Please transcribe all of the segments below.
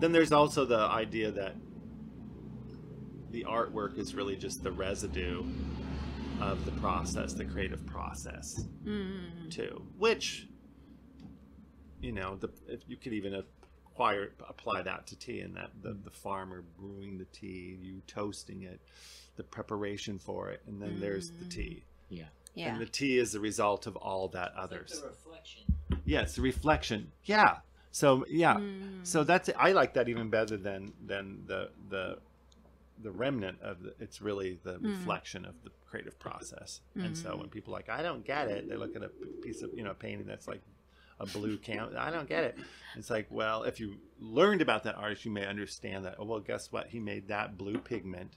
then there's also the idea that the artwork is really just the residue of the process, the creative process, Mm. too. Which, you know, the if you could even acquire apply that to tea, and that the, the farmer brewing the tea, you toasting it, the preparation for it, and then there's the Mm. tea, Yeah. Yeah. and the tea is the result of all that It's like others. the reflection. Yeah, it's a reflection. Yeah. So yeah, Mm. so that's I like that even better than than the the the remnant of the. It's really the Mm. reflection of the creative process. And so when people are like I don't get it, they look at a piece of you know painting that's like a blue can. I don't get it. It's like well, if you learned about that artist, you may understand that. Oh well, guess what? He made that blue pigment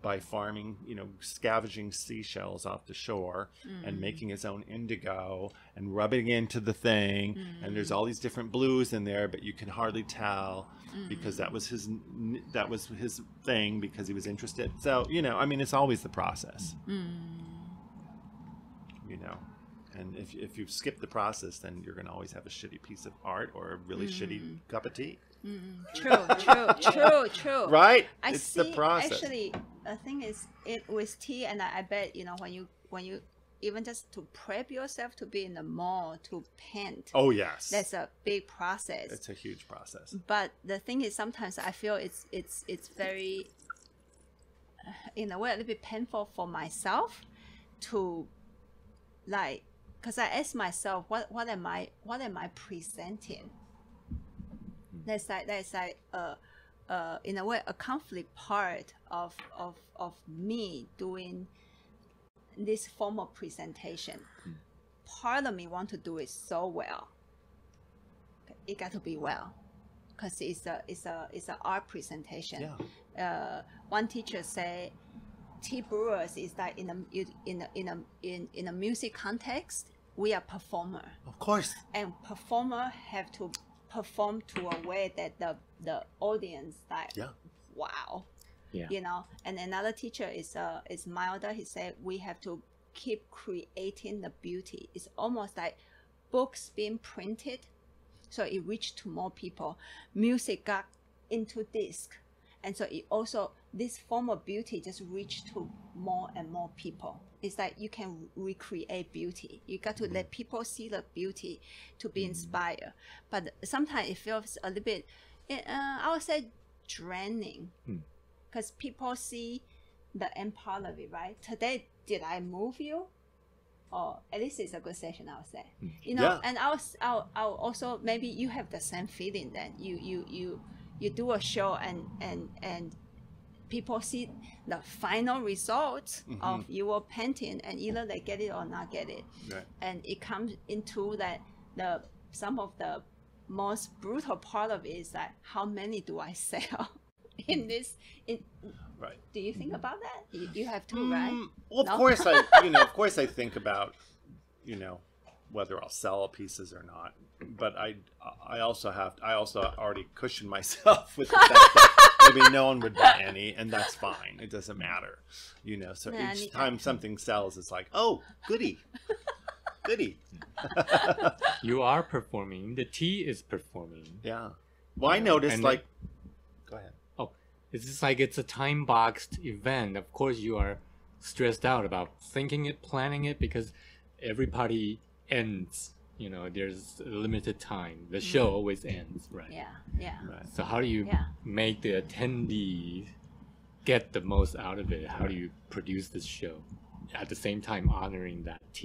by farming, you know, scavenging seashells off the shore Mm. and making his own indigo and rubbing into the thing. And there's all these different blues in there, but you can hardly tell because that was his that was his thing because he was interested. So you know, I mean, it's always the process, Mm. you know. And if if you skip the process, then you're gonna always have a shitty piece of art or a really shitty cup of tea, True, true, true, true. right? I it's see. the process. Actually, the thing is, it with tea, and I, I bet you know when you when you even just to prep yourself to be in the mall to paint. oh yes, That's a big process. it's a huge process. but the thing is, sometimes I feel it's it's it's very, in a way, a little bit painful for myself to, like, because I ask myself, what what am I what am I presenting? That's like that's like uh, uh, in a way a conflict part of of of me doing this formal presentation. Part of me want to do it so well. It got to be well because it's a it's a it's an art presentation. Yeah. Uh, one teacher say, tea brewers is that in a in a, in a in in a music context, we are performer, Of course. and performer have to perform to a way that the the audience like Yeah. wow. Yeah. you know? And another teacher is uh is milder. He said we have to keep creating the beauty. It's almost like books being printed so it reached to more people. Music got into disc and so it also this form of beauty just reach to more and more people it's like you can recreate beauty you got to let mm-hmm. people see the beauty to be mm-hmm. inspired but sometimes it feels a little bit uh, i would say draining hmm. because people see the end part of it, right? Today, did I move you? Or at least it's a good session, I would say. Hmm. You know, Yeah. and I'll, I'll, I'll also maybe you have the same feeling then. You, you, you, you do a show and and and people see the final result mm-hmm. of your painting, and either they get it or not get it, Right. and it comes into that the some of the most brutal part of it is that how many do I sell in mm. this in Right. do you think mm-hmm. about that? You, you have to, right? Mm, well, of No? course I, you know, of course I think about, you know, whether I'll sell pieces or not. But I, I also have, I also already cushioned myself with the fact that maybe no one would buy any, and that's fine. It doesn't matter, you know. So Nah, each ne- time something sells, it's like, oh, goody, goody, You are performing. The tea is performing. yeah. Well, I noticed And like, go ahead. Oh, it's just like it's a time boxed event. Of course, you are stressed out about thinking it, planning it, because every party ends. You know, there's limited time. The mm. show always ends, right? Yeah, yeah. Right. So how do you Yeah. make the attendee get the most out of it? How do you produce this show at the same time honoring that tea?